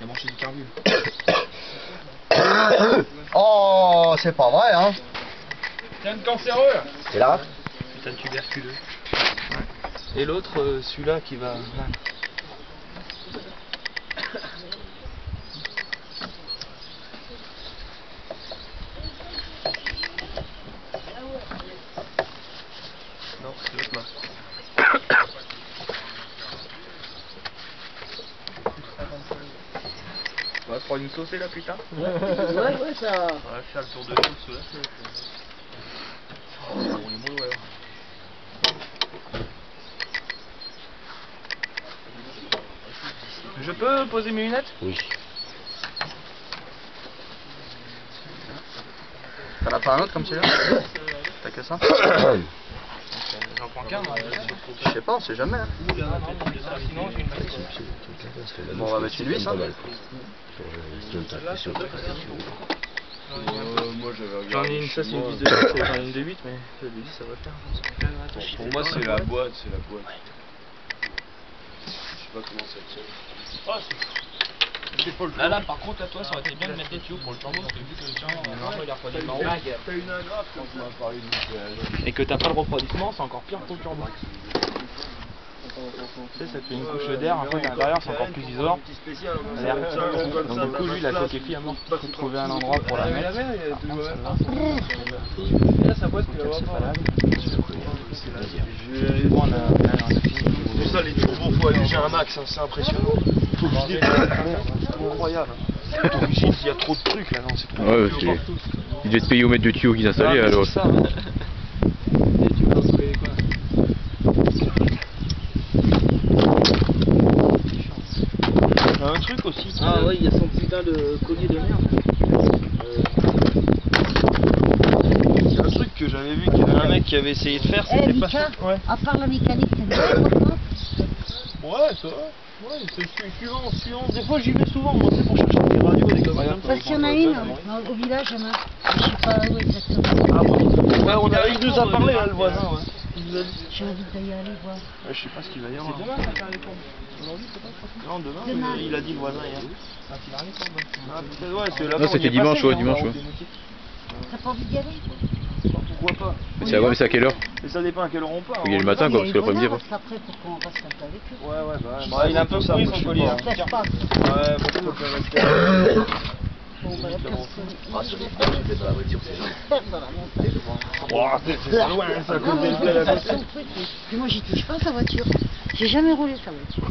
Il a mangé du carbure. Oh, c'est pas vrai, hein T'es un cancéreux C'est là Putain de tuberculeux. Et l'autre, euh, celui-là qui va... Non, c'est l'autre là. Une saucée là putain Ouais, ouais, ça. On va faire le tour de sauce là. Oh, on est mollo alors. Je peux poser mes lunettes Oui. T'en as pas un autre comme celui-là T'as que ça J'en prends qu'un moi. Je sais pas, on sait jamais. hein. Bon, on va mettre une vis, hein. J'en ai une, ça c'est une vis de 8, j'en ai une de 8 mais la de 10 ça va faire. Pour moi, c'est la boîte, c'est la boîte. Je sais pas comment ça tient. Là, là, par contre, à toi, ça aurait été bien de mettre des tuyaux pour le turbo, parce que vu que le tien, normalement, il a refroidi une parlé du Et que t'as pas le refroidissement, c'est encore pire pour le turbo. Tu sais, ça fait une couche d'air, en fait, à l'intérieur, c'est encore plus isolant. Donc, du coup, lui, la fille à mort. Il faut trouver un endroit pour la mettre. Là, sa boîte, tu la vois pas. Je vais prendre un- un- C'est ça, les turbos, faut alléger un max, hein, c'est impressionnant. C'est incroyable. D'origine, il y a trop de trucs là, non, c'est trop. Ouais. Il devait être payé au mètre de tuyau qu'ils installaient Ah, alors. c'est ça. Et tu peux trouver quoi Un truc aussi. qui- Ah ouais, il y a son putain de collier de merde. Il y a un truc que j'avais vu qu'il y avait un mec qui avait essayé de faire, Eh c'était pas Mika, Ouais. à part la mécanique, c'est. Ouais, ça va. Ouais, c'est su- suivant, suivant. Des fois, j'y vais souvent, moi, c'est pour chercher des radios, des conneries comme ça. Parce qu'il y en a une euh, au village, il y en a. Je sais pas où exactement. Ah bon Ouais, on a, il nous a parlé, là, le voisin, ouais. Il nous a dit. J'ai envie d'y aller voir. Ouais, je sais pas ce qu'il va y avoir. Demain, ça fait un écran. Aujourd'hui, c'est pas Non, demain, Demain. il- il a dit le voisin hier. Ah, c'est. Ah, peut-être, ouais, c'est Non, c'était est dimanche, passé, ouais, dimanche, ouais. T'as pas envie d'y aller Pourquoi pas? Mais c'est à, ouais, mais c'est à quelle heure? Mais ça dépend à quelle heure on part. Il y a le hein. matin, quoi, a parce que l'après-midi. qu'on reste un peu avec eux. Ouais, ouais, bah, bah, il est un peu ça, son hein. passe. Ouais, bon, faut pas rester. c'est loin, ça, mais moi, j'y touche pas sa voiture. J'ai jamais roulé sa voiture.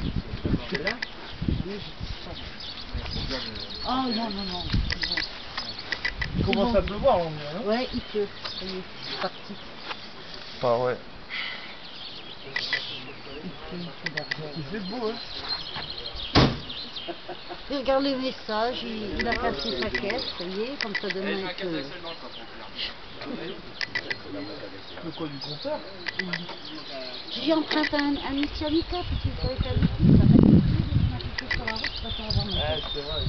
Oh non, non, non. Il commence à pleuvoir, on Ouais, il pleut. C'est parti. Ah ouais. Il beau, hein Il regarde les messages, il, il a cassé sa caisse, ça y est, comme ça demain il peut... Le quoi, du compteur J'ai emprunté un, un Mitsubishi Amica, puis tu savais qu'à l'outil, ça fait m'as piqué sur la route, vas faire avoir ma Ouais, c'est vrai.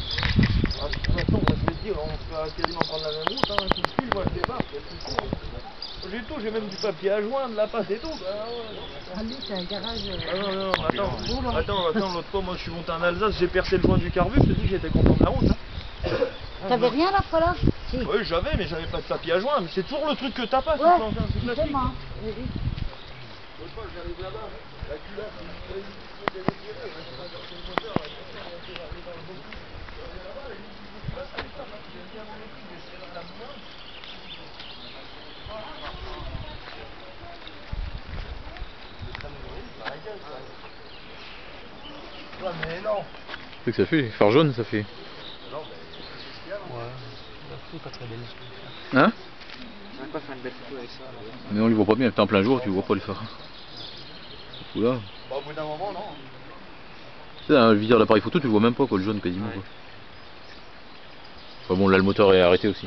Ah, de toute façon, moi, je vais te dire, on va quasiment prendre la même route, hein. Si tu moi, je débarque, c'est tout. J'ai tout, j'ai même du papier à joindre, la pâte et tout. Ah, ouais. Ah lui, c'est un garage... euh, Ah non, non, attends, Oula. attends, attends, l'autre fois, moi, je suis monté en Alsace, j'ai percé le joint du carbu, je te dis que j'étais content de la route, hein. T'avais rien la fois là Si. Oui, j'avais, mais j'avais pas de papier à joindre. C'est toujours le truc que t'as pas, Ouais, c'est plastique. Oui. Ouais, mais non. C'est que ça fait, phare jaune, ça fait. pas très belle. Hein On va pas faire une belle photo avec ça. là. Mais on les voit pas bien, t'es en plein jour, tu vois pas les phares. Bah, au bout d'un moment, non. Tu sais, le viseur de l'appareil photo, tu le vois même pas, quoi, le jaune quasiment. Quoi. Enfin bon, là, le moteur est arrêté aussi.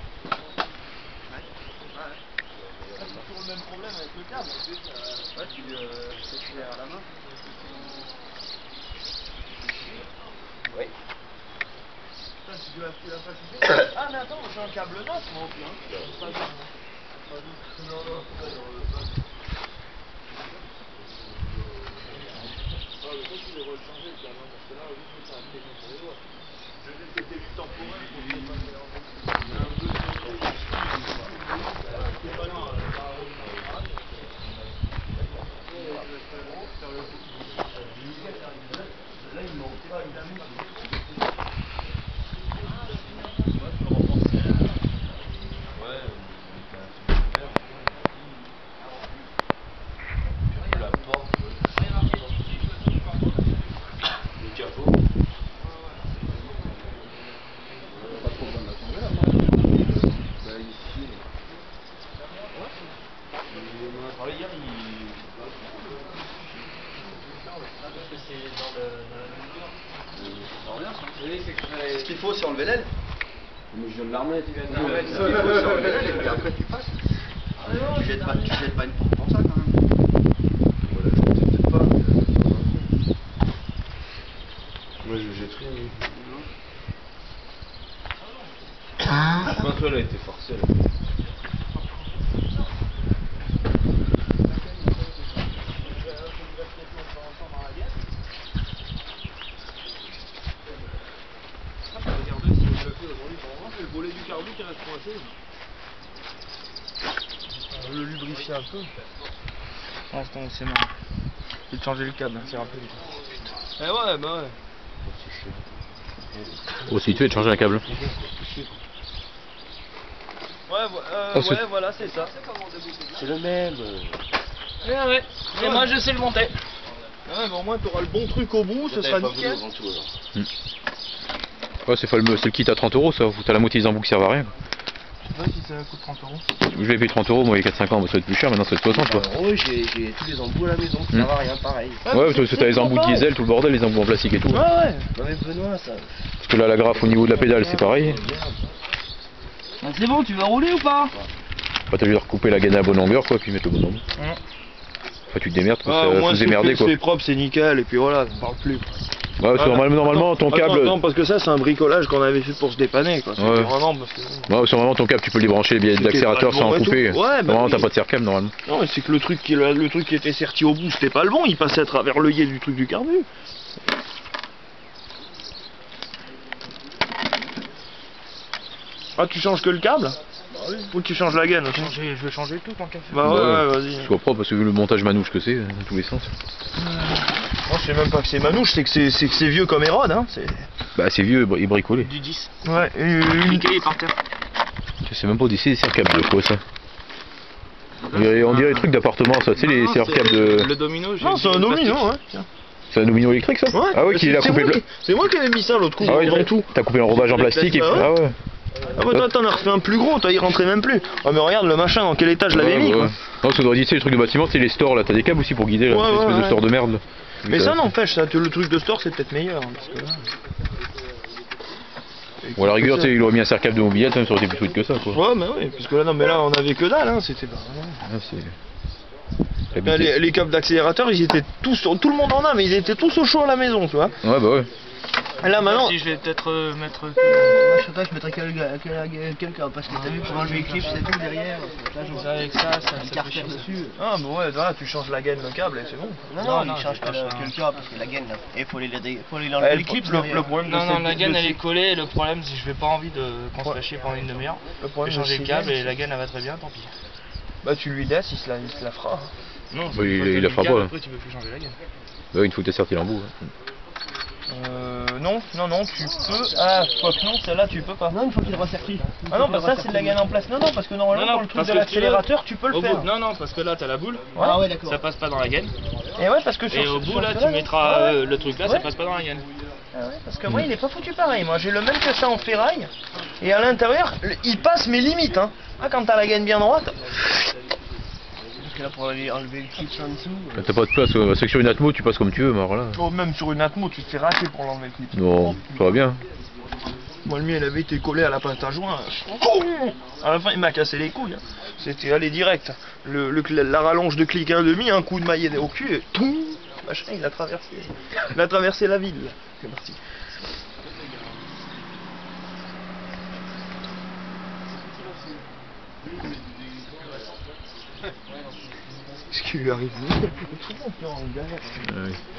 Ouais, tu le fais à la main. Putain, tu dois tu l'as pas coupé. Ah, mais attends, j'ai un câble neuf, moi, au pire. hein. Pas de- pas de- Non, non, pas de- Ah, mais toi, tu les rechanger, le câble, hein, parce que là, oui, ça a fait sur les doigts. Je vais péter du temporaire pour que ça Ce qu'il faut, c'est enlever l'aile. Mais je viens de l'armée, tu viens de Ce qu'il faut, c'est enlever l'aile et puis après tu passes. Tu jettes pas, tu jettes pas une porte pour ça quand même. Moi je jetterai. Contre elle a été forcée si je le fais aujourd'hui. Pour moi, c'est le volet du carbu qui reste coincé. On veut le lubrifier un peu. Non, c'est c'est marrant. Te changer le câble, hein, c'est rapide. Eh ouais, bah ouais. Oh, si tu de changer un câble. Ouais, euh, Ah, c'est- ouais, voilà, c'est ça. C'est le même. Ouais, ouais. Et moi, je sais le monter. Ouais, mais au moins, t'auras le bon truc au bout, ce sera nickel. Ouais, c'est le, c'est le kit à 30 euros ça. T'as la moitié des embouts qui servent à rien. Je sais pas si ça coûte 30 euros. Je l'ai payé 30 euros, moi il y a 4-5 ans, bah, ça va être plus cher, maintenant ça va être 60 quoi. En gros, j'ai tous les embouts à la maison, ça Hmm. va rien pareil. Ouais, parce que t'as les embouts de diesel, tout le bordel, les embouts en plastique et tout. Ouais, ouais. Non mais Benoît, ça. Parce que là, la graffe au niveau de la pédale, c'est pareil. Ah, c'est bon, tu vas rouler ou pas? Bah, t'as juste à recouper la gaine à bonne longueur quoi, puis mettre le bon embout. Enfin, tu te démerdes, Ah, ça moins, démerder quoi. c'est propre, c'est nickel, et puis voilà, on parle plus. Ouais, parce que normalement, normalement, ton Attends, câble. Non, parce que ça, c'est un bricolage qu'on avait fait pour se dépanner, quoi. Ouais. vraiment parce que. Ouais, parce que normalement, ton câble, tu peux le débrancher l'accélérateur sans et couper. Ouais, bah normalement, oui. t'as pas de serre-câble normalement. Non, mais c'est que le truc, qui, le, le truc qui était serti au bout, c'était pas le bon, il passait à travers l'œillet du truc du carbu. Ah, tu changes que le câble? Ou tu changes la gaine aussi Changer- je vais changer tout tant qu'à faire. Bah ouais, Bah ouais, Que vas-y. ce soit propre, parce que vu le montage manouche que c'est, dans tous les sens. Moi, je sais même pas que c'est manouche, c'est que c'est c'est que c'est vieux comme Hérode, hein. C'est... Bah, c'est vieux et bricolé. Du 10. Ouais, une... Piqué par terre. Je sais même pas d'essayer des serre-câbles de quoi ça. On dirait, on dirait des trucs d'appartement ça, tu sais, les c'est de. Le domino, j'ai Non, c'est un domino, hein. ouais. tiens. C'est un domino électrique ça? Ouais, Ah ouais, mais qui c'est- l'a c'est coupé moi le. qui- C'est moi qui avais mis ça l'autre coup, Ah ouais, tout. T'as coupé l'enrobage en plastique et puis. Ah ouais. Ah bah toi t'en as refait un plus gros, toi il rentrait même plus. Ah mais regarde le machin dans quel état je l'avais Ouais, mis ouais. quoi. Non, dit, tu sais, les trucs de bâtiment, sais, les stores là, t'as des câbles aussi pour guider là, Ouais, espèce de store de merde là. Mais Vu ça que- n'empêche, ça, le truc de store c'est peut-être meilleur. hein, parce que là... Bon, à la rigueur, il aurait mis un serre-câble de mobilette, ça aurait été plus fluide que ça quoi. Ouais mais oui, parce que là non mais là on avait que dalle, hein, c'était pas. Ah, c'est. Les câbles d'accélérateur ils étaient tous, tout le monde en a mais ils étaient tous au chaud à la maison tu vois. Ouais, bah ouais. Là maintenant, Si je vais peut-être euh, mettre. Moi, je sais pas, je mettrais quel- quel- quelqu'un parce que t'as vu enlever les clips, c'est tout derrière. Là, je Avec ça, ça, chier, ça. dessus. ah bon ouais voilà, tu changes la gaine le câble et c'est bon. Non, Non, non, non, il change je que cherche le câble parce que la gaine là. Et faut les faut les Eh, enlever le, le- problème de Non, non, la gaine elle est collée. Le problème, c'est que je vais pas envie de qu'on se pendant une demi-heure. le Je problème vais de changer le câble et la gaine elle va très bien, tant pis. Bah tu lui laisses, il se la, il se la fera. Non, Bah, il- il la fera pas. Après, tu peux plus changer la gaine. Bah, ouais, une fois que t'as sorti l'embout. hein. Non, non, non, tu peux. Ah, quoi que non, celle-là tu peux pas. Non, il faut qu'il resserre Ah non, parce que ça c'est de la gaine en place. Non, non, parce que normalement, Non, non, pour le truc de l'accélérateur, tu peux le faire. bout, non, non, parce que là t'as la boule, Ah ouais, d'accord. ça passe pas dans la gaine. Et ouais, parce que sur Et au sur bout là, tu mettras ouais. euh, le truc là, Ouais. ça passe pas dans la gaine. Ah ouais, parce que moi, il est pas foutu pareil. Moi, j'ai le même que ça en ferraille. Et à l'intérieur, il passe mes limites. Hein. Ah, quand t'as la gaine bien droite. Parce que là, pour aller enlever le clip en dessous. Là, T'as pas de place, ouais. c'est que sur une Atmo, tu passes comme tu veux, là. Oh, même sur une Atmo, tu te fais rater pour l'enlever le clip. Non, ça va bien. Moi, le mien, il avait été collé à la pâte à joint. À la fin, il m'a cassé les couilles. hein. C'était allé direct. Le, le cl- la rallonge de clic 1,5, un coup de maillet au cul et tout, machin, il a traversé. Il a traversé la ville. C'est parti. Ce qui lui arrive, tout le monde est en galère. Ah oui.